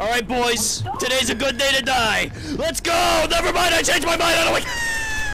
All right, boys. Today's a good day to die. Let's go. Never mind. I changed my mind. I don't. like...